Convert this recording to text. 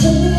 Take